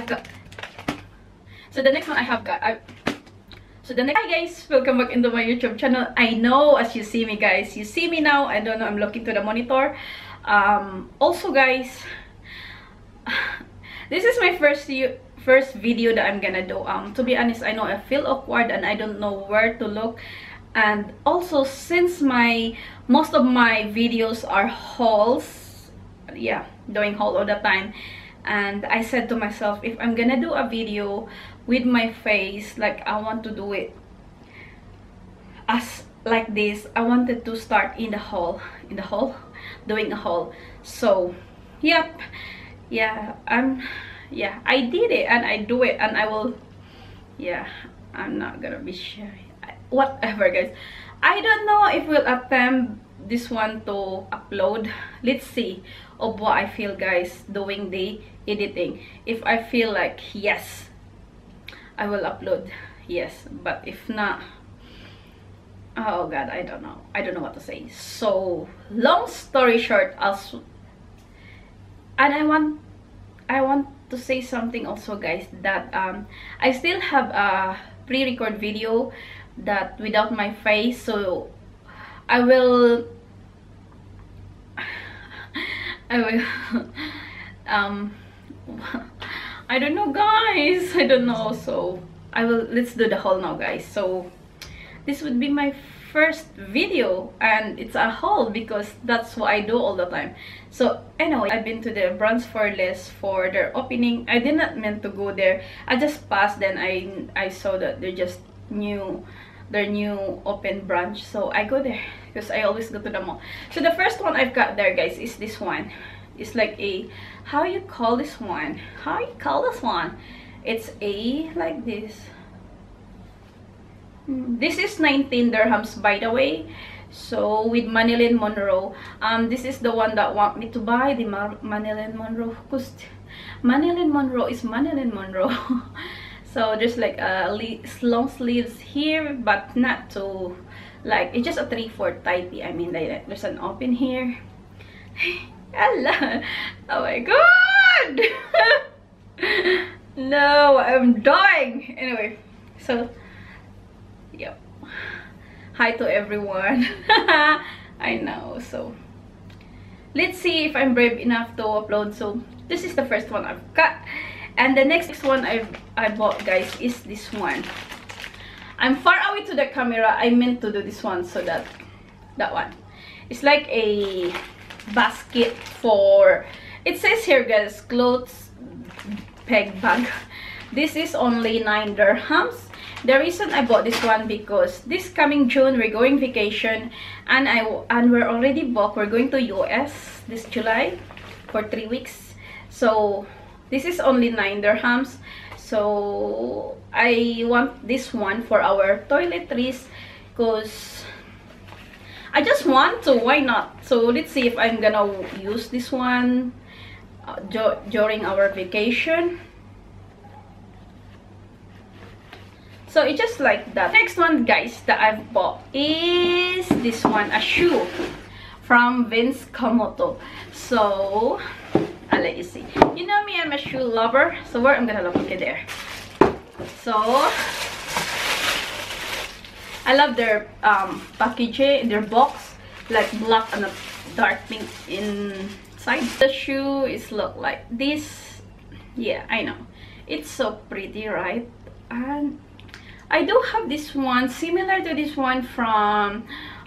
I've got so the next one I have got I so the next hi guys welcome back into my youtube channel. I know as you see me guys you see me now. I don't know i'm looking to the monitor. Um also guys this is my first first video that i'm gonna do. Um to be honest i know i feel awkward and i don't know where to look. And also since my most of my videos are hauls yeah doing haul all the time and i said to myself if i'm gonna do a video with my face like i want to do it as like this i wanted to start in the hall in the hall doing a haul so yep yeah i'm yeah i did it and i do it and i will yeah i'm not gonna be shy whatever guys. I don't know if we'll attempt this one to upload. Let's see of what i feel guys doing the editing. If i feel like yes i will upload yes. But if not oh god i don't know. I don't know what to say. So long story short i'll and i want i want to say something also guys that um i still have a pre-record video that without my face so i will i um i don't know guys. I don't know. So i will let's do the haul now guys. So this would be my first video and it's a haul because that's what I do all the time. So anyway I've been to the Brands for Less for their opening. I did not meant to go there. I just passed then I I saw that they're just new their new open branch. So I go there because I always go to the mall. So the first one I've got there guys is this one. It's like a how you call this one? How you call this one? It's a like this. This is 19 dirhams by the way. So with Marilyn Monroe. Um this is the one that want me to buy the Marilyn Monroe. Because Marilyn Monroe is Marilyn Monroe so there's like uh, a long sleeves here but not too like it's just a 3-4 tighty I mean like, there's an open here. Allah oh my god! No I'm dying! Anyway so yep. Hi to everyone. I know so let's see if i'm brave enough to upload. So this is the first one i've got and the next one i've i bought guys is this one. I'm far away to the camera. I meant to do this one so that that one. It's like a basket for it says here guys clothes peg bag. This is only nine dirhams. The reason I bought this one because this coming June we're going vacation and I and we're already booked. We're going to US this July for three weeks. So this is only nine dirhams. So I want this one for our toiletries because I just want to why not? So let's see if I'm gonna use this one uh, during our vacation. So it's just like that. Next one guys that i've bought is this one a shoe from vince camuto so i'll let you see you know me i'm a shoe lover so where i'm gonna look? Okay there. So i love their um packaging their box like black and a dark pink inside. The shoe is look like this. Yeah i know. It's so pretty right? And I do have this one similar to this one from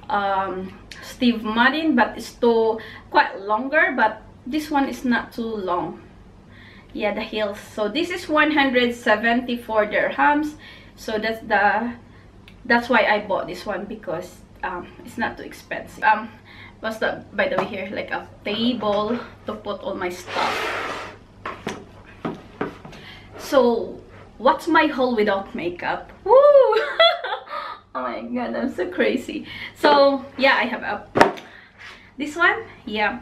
um, Steve Madden but it's still quite longer but this one is not too long. Yeah the heels so this is 174 dirhams. So that's the that's why I bought this one because um, it's not too expensive. Um what's that by the way here like a table to put all my stuff. So what's my haul without makeup? Woo! oh my god i'm so crazy. So yeah i have a this one yeah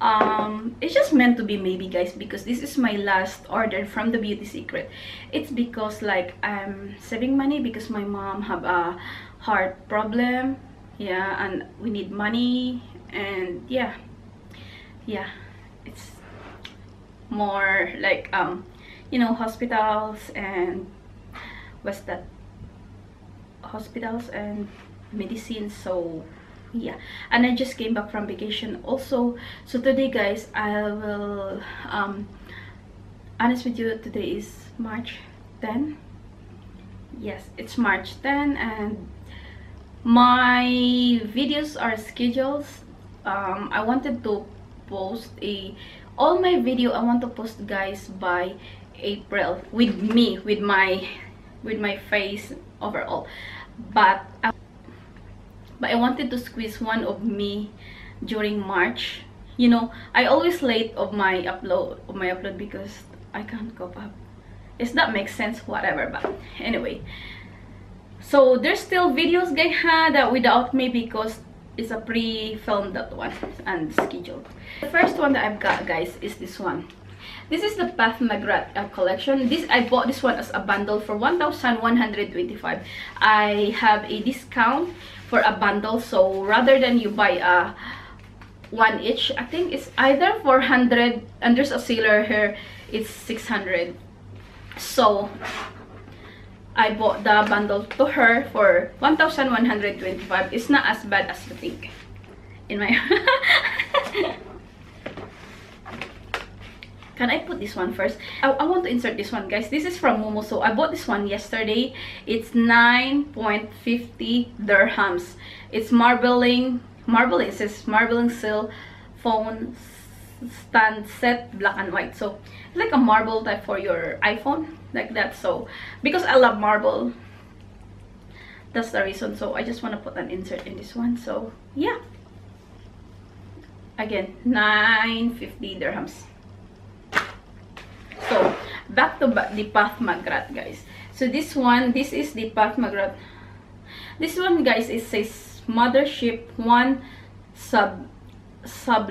um it's just meant to be maybe guys because this is my last order from the beauty secret. It's because like i'm saving money because my mom have a heart problem. Yeah and we need money. And yeah. Yeah it's more like um you know hospitals and what's that? Hospitals and medicine so yeah. And i just came back from vacation also. So today guys i will um honest with you today is march 10 yes it's march 10 and my videos are scheduled um i wanted to post a all my video i want to post guys by april with me with my with my face overall. But I, but i wanted to squeeze one of me during march. You know i always late of my upload of my upload because i can't cope up. It's that makes sense whatever but anyway. So there's still videos guys that without me because it's a pre-filmed that one and scheduled. The first one that i've got guys is this one this is the Pat McGrath uh, collection. This I bought this one as a bundle for 1,125. I have a discount for a bundle. So rather than you buy a one each, I think it's either 400 and there's a sealer here. It's 600. So I bought the bundle to her for 1,125. It's not as bad as you think. In my can I put this one first? I, I want to insert this one, guys. This is from Momo. So I bought this one yesterday. It's 9.50 dirhams. It's marbling, marbling, it says marbling seal phone stand set black and white. So like a marble type for your iPhone, like that. So because I love marble, that's the reason. So I just want to put an insert in this one. So yeah. Again, 9.50 dirhams back to the Pat McGrath guys. So this one this is the Pat McGrath. This one guys it says mothership one sub sub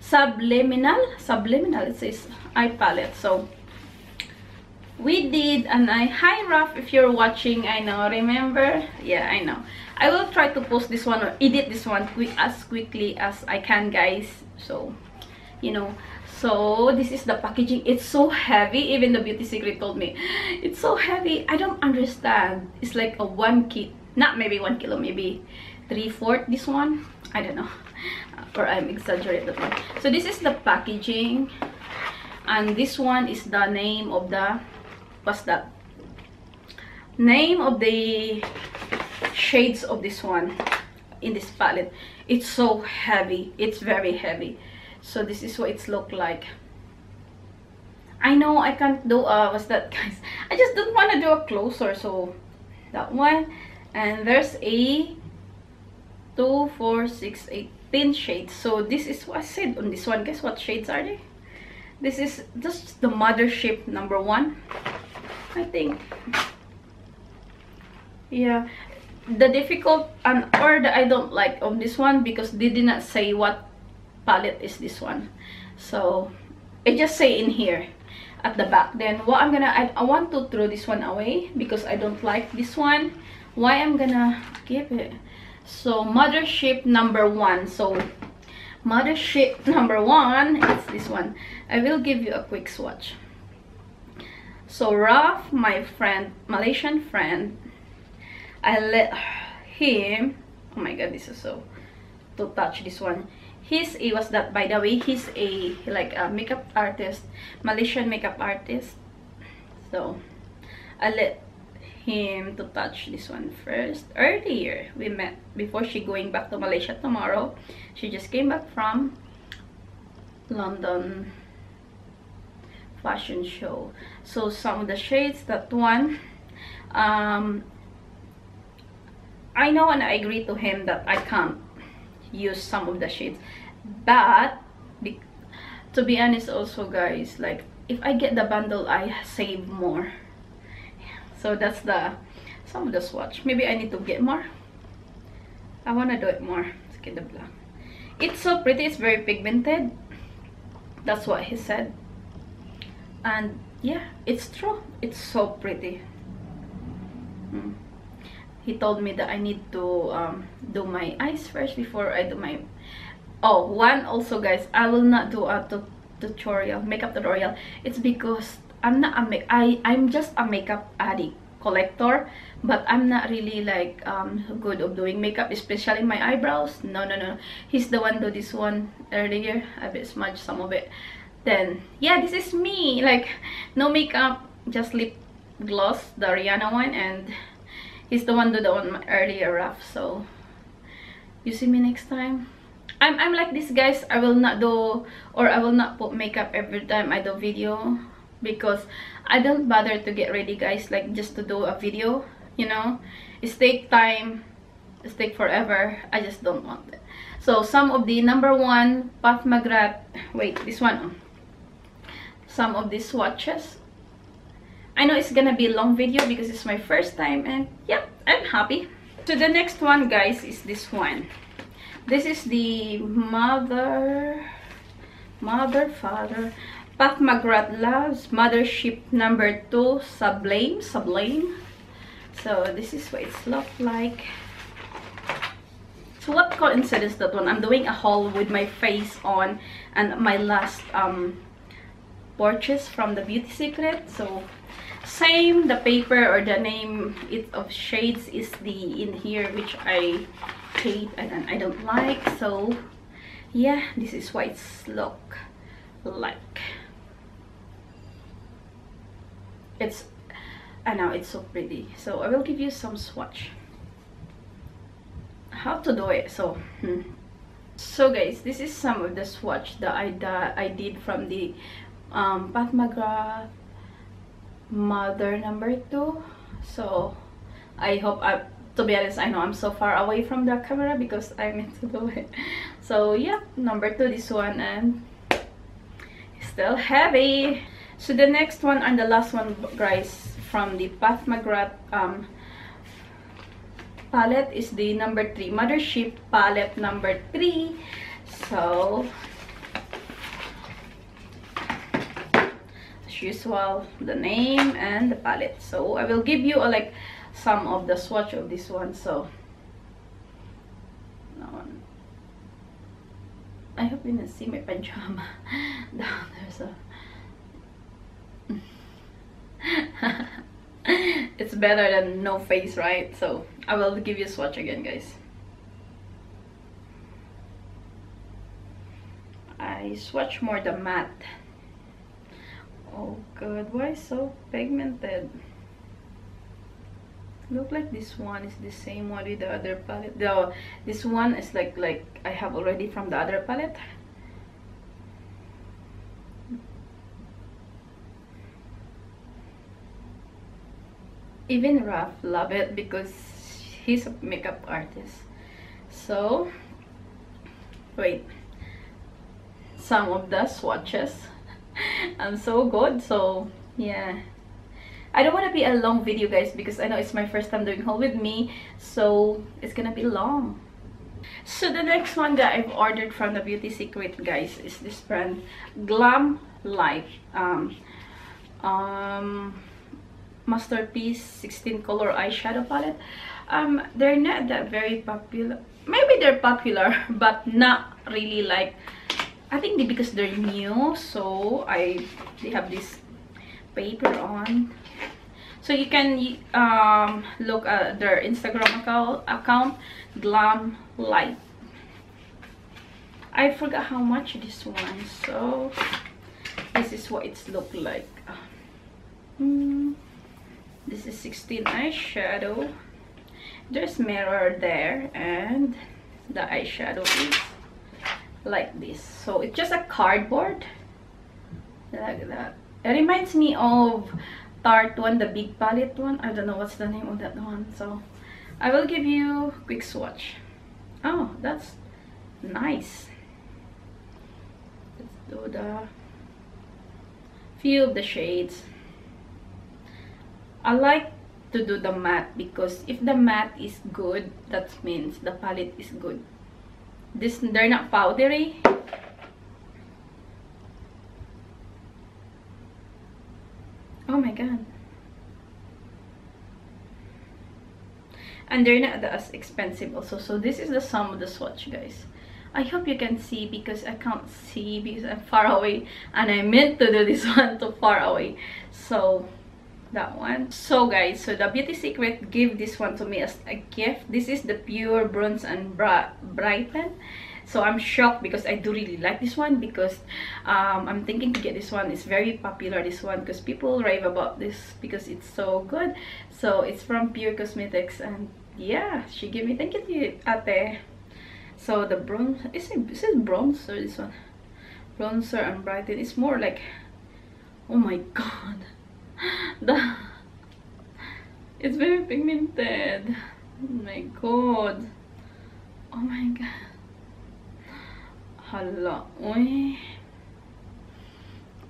subliminal subliminal it says eye palette. So we did and i hi Raf if you're watching i know remember? Yeah i know. I will try to post this one or edit this one quick as quickly as i can guys. So you know so this is the packaging. It's so heavy even the beauty secret told me. It's so heavy. I don't understand. It's like a one kit not maybe one kilo maybe three fourth this one. I don't know. Uh, or i'm exaggerating one. So this is the packaging. And this one is the name of the what's that? Name of the shades of this one in this palette. It's so heavy. It's very heavy so this is what it's look like. I know I can't do uh what's that guys? I just don't want to do a closer so that one. And there's a two four six eight pin shades. So this is what I said on this one. Guess what shades are they? This is just the mothership number one I think. Yeah. The difficult and or the I don't like on this one because they did not say what palette is this one. So it just say in here at the back. Then what i'm gonna I, I want to throw this one away because i don't like this one. Why i'm gonna give it? So mothership number one. So mothership number one it's this one. I will give you a quick swatch. So Raf, my friend malaysian friend i let him oh my god this is so to touch this one he's he was that by the way he's a like a makeup artist malaysian makeup artist. So i let him to touch this one first. Earlier we met before she going back to malaysia tomorrow she just came back from london fashion show. So some of the shades that one um i know and i agree to him that i can't use some of the shades. But to be honest also guys like if i get the bundle i save more. So that's the some of the swatch. Maybe i need to get more. I want to do it more. Let's get the black. It's so pretty. It's very pigmented. That's what he said. And yeah it's true. It's so pretty. Hmm he told me that I need to um, do my eyes first before I do my oh one also guys I will not do a tutorial makeup tutorial. It's because i'm not a make i i'm just a makeup addict collector but i'm not really like um good of doing makeup especially my eyebrows. No no no. He's the one do this one earlier. I bit smudge some of it. Then yeah this is me. Like no makeup just lip gloss the rihanna one and he's the one do the one earlier rough so you see me next time. I'm, I'm like this guys i will not do or i will not put makeup every time i do video because I don't bother to get ready guys like just to do a video you know? It's take time it's take forever I just don't want it. So some of the number one Pat McGrath wait this one. Some of these swatches I know it's gonna be a long video because it's my first time and yeah I'm happy. So the next one guys is this one. This is the mother mother father Pat McGrath Labs Mothership number 2 Sublime Sublime. So this is what it's look like. So what coincidence that one? I'm doing a haul with my face on and my last um purchase from the beauty secret. So same the paper or the name it of shades is the in here which I hate and I don't like. So yeah this is what it's look like. It's I know it's so pretty. So I will give you some swatch. How to do it? So hmm. so guys this is some of the swatch that I, that I did from the um, Pat McGrath mother number two. So I hope I to be honest I know I'm so far away from the camera because I meant to do it. So yeah number two this one and still heavy. So the next one and the last one guys from the Pat McGrath um, palette is the number 3 Mothership palette number 3 so usual the name and the palette. So I will give you a, like some of the swatch of this one so. I hope you can see my pajama down there's a it's better than no face right? So i will give you a swatch again guys. I swatch more the matte oh god why so pigmented? Look like this one is the same one with the other palette. Though this one is like like i have already from the other palette. Even Raf love it because he's a makeup artist. So wait. Some of the swatches I'm so good so yeah. I don't want to be a long video guys because I know it's my first time doing haul with me so it's gonna be long. So the next one that I've ordered from the Beauty Secret guys is this brand Glam Life. Um, um, masterpiece 16 color eyeshadow palette. Um they're not that very popular maybe they're popular but not really like i think because they're new so i they have this paper on. So you can um look at their instagram account account glam light. I forgot how much this one so this is what it's look like. Mm this is 16 eyeshadow. There's mirror there and the eyeshadow is like this. So it's just a cardboard. Like that. It reminds me of Tarte one the big palette one. I don't know what's the name of that one so i will give you quick swatch. Oh that's nice. Let's do the few of the shades. I like to do the matte because if the matte is good, that means the palette is good. This they're not powdery. Oh my god. And they're not as expensive also. So this is the sum of the swatch, guys. I hope you can see because I can't see because I'm far away and I meant to do this one too far away so that one. So guys so the beauty secret gave this one to me as a gift. This is the pure bronze and bra brighten. So i'm shocked because i do really like this one because um, i'm thinking to get this one. It's very popular this one because people rave about this because it's so good. So it's from pure cosmetics and yeah she gave me thank you ate. So the bronze is it, is it bronzer this one? Bronzer and brighten. It's more like oh my god the it's very pigmented. Oh my god. Oh my god. Hello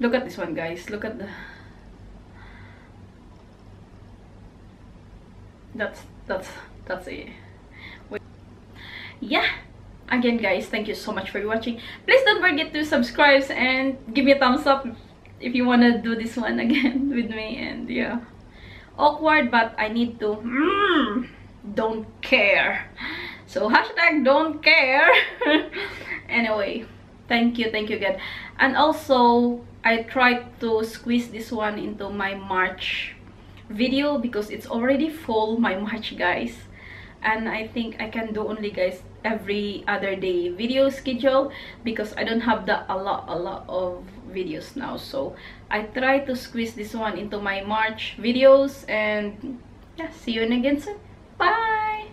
look at this one guys. Look at the that's that's that's it. Yeah. Again guys thank you so much for watching. Please don't forget to subscribe and give me a thumbs up if you want to do this one again with me and yeah. Awkward but i need to mm, don't care. So hashtag don't care. Anyway thank you thank you again. And also i tried to squeeze this one into my march video because it's already full my march guys. And i think i can do only guys every other day video schedule because i don't have the a lot a lot of videos now. So i try to squeeze this one into my march videos and yeah see you again soon. Bye